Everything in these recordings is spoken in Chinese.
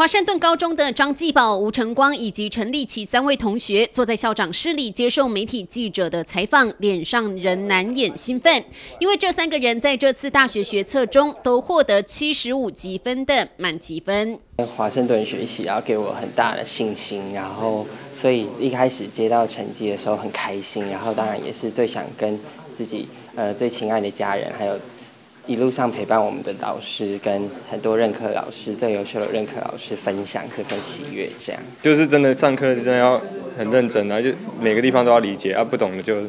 华盛顿高中的张继宝、吴成光以及陈立奇三位同学坐在校长室里接受媒体记者的采访，脸上仍难掩兴奋，因为这三个人在这次大学学测中都获得七十五积分的满积分。华盛顿学习要给我很大的信心，然后所以一开始接到成绩的时候很开心，然后当然也是最想跟自己呃最亲爱的家人还有。一路上陪伴我们的导师跟很多任课老师、最优秀的任课老师分享这份喜悦，这样就是真的上课真的要很认真啊，就每个地方都要理解啊，不懂的就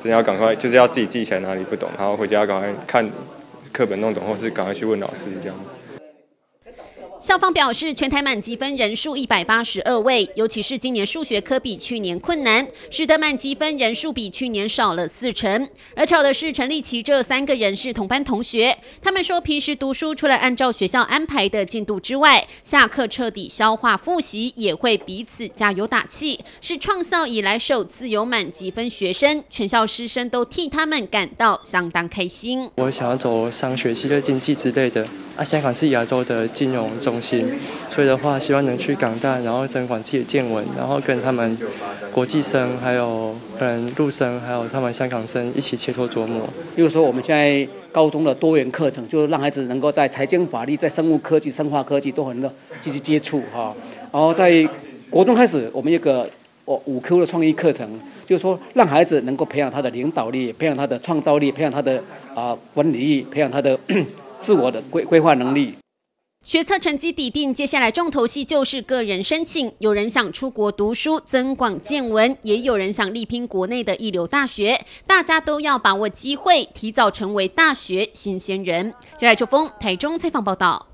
真的要赶快，就是要自己记起来哪里不懂，然后回家赶快看课本弄懂，或是赶快去问老师这样。校方表示，全台满积分人数一百八十二位，尤其是今年数学科比去年困难，使得满积分人数比去年少了四成。而巧的是，陈立奇这三个人是同班同学，他们说平时读书除了按照学校安排的进度之外，下课彻底消化复习，也会彼此加油打气，是创校以来首次有满积分学生，全校师生都替他们感到相当开心。我想要走商学系的经济之类的。啊，香港是亚洲的金融中心，所以的话，希望能去港大，然后增广自己的见闻，然后跟他们国际生，还有嗯陆生，还有他们香港生一起切磋琢磨。比如说，我们现在高中的多元课程，就是让孩子能够在财经、法律、在生物科技、生化科技都很多积极接触哈。然后在国中开始，我们一个哦五 Q 的创意课程，就是说让孩子能够培养他的领导力，培养他的创造力，培养他的啊管理力，培养他的。自我的规规划能力。学测成绩底定，接下来重头戏就是个人申请。有人想出国读书，增广见闻；也有人想力拼国内的一流大学。大家都要把握机会，提早成为大学新鲜人。接来秋风台中采访报道。